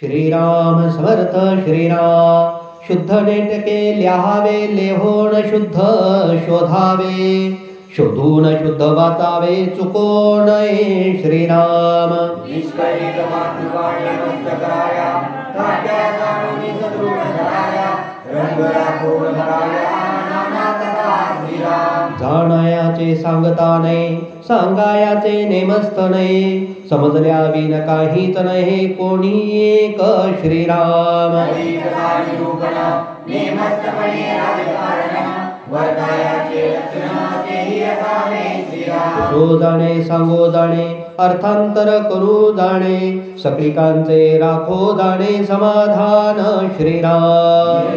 श्रीराम समर्थ श्रीराम, शुद्ध नेटके लिहावे लेहोण शुद्ध शोधावे। शोधून शुद्ध वाचावे चुको नये श्रीराम। निष्कळितमातृवाण्यमस्तकराया ताट्या जाणूनी सदृढ धराया रंग राखून धराया नानातथा श्रीराम जाणायाचे सांगता नये सांगायाचे नेमस्त समजल्या विन काहीच नये कोणी एक श्रीराम. जाणे, सांगो जाणे, अर्थांतर करू जाणे सकलिकांचे राखो जाणे, समाधान श्रीराम.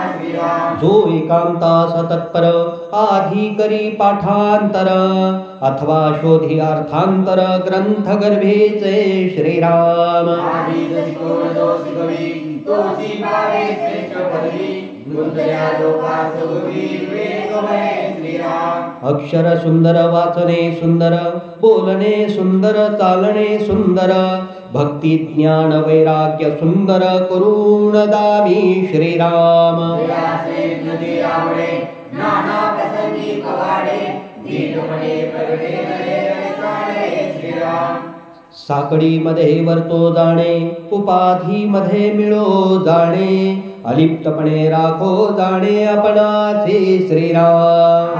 जो एकांता तत्पर आधी करी पाठांतर अथवा शोधी अर्थांतर ग्रंथ गर्भेचे श्रीराम। तोची पावे श्रेष्ठ पदवी अक्षर सुंदर वाचणे सुंदर बोलणे सुंदर चालणे सुंदर, भक्ती, ज्ञान, वैराग्य, सुंदर करुण दावी श्रीराम नाना प्रसंगी कवाडे साकडीमध्ये वरतो जाणे उपाधीमध्ये मिळो जाणे अलिप्तपणे राखो जाणे आपणाचे श्रीराम.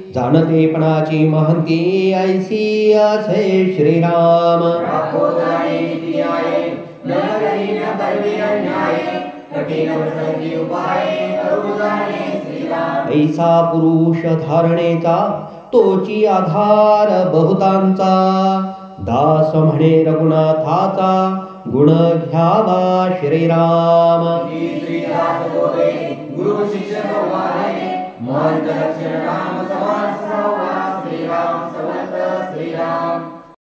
जाणतेपणाची महंती ऐसी असे श्रीराम। ऐसा पुरुष धारणेचा तोची आधार बहुतांचा। दास म्हणे रघुनाथाचा गुण घ्यावा श्रीराम। गुरु शिष्य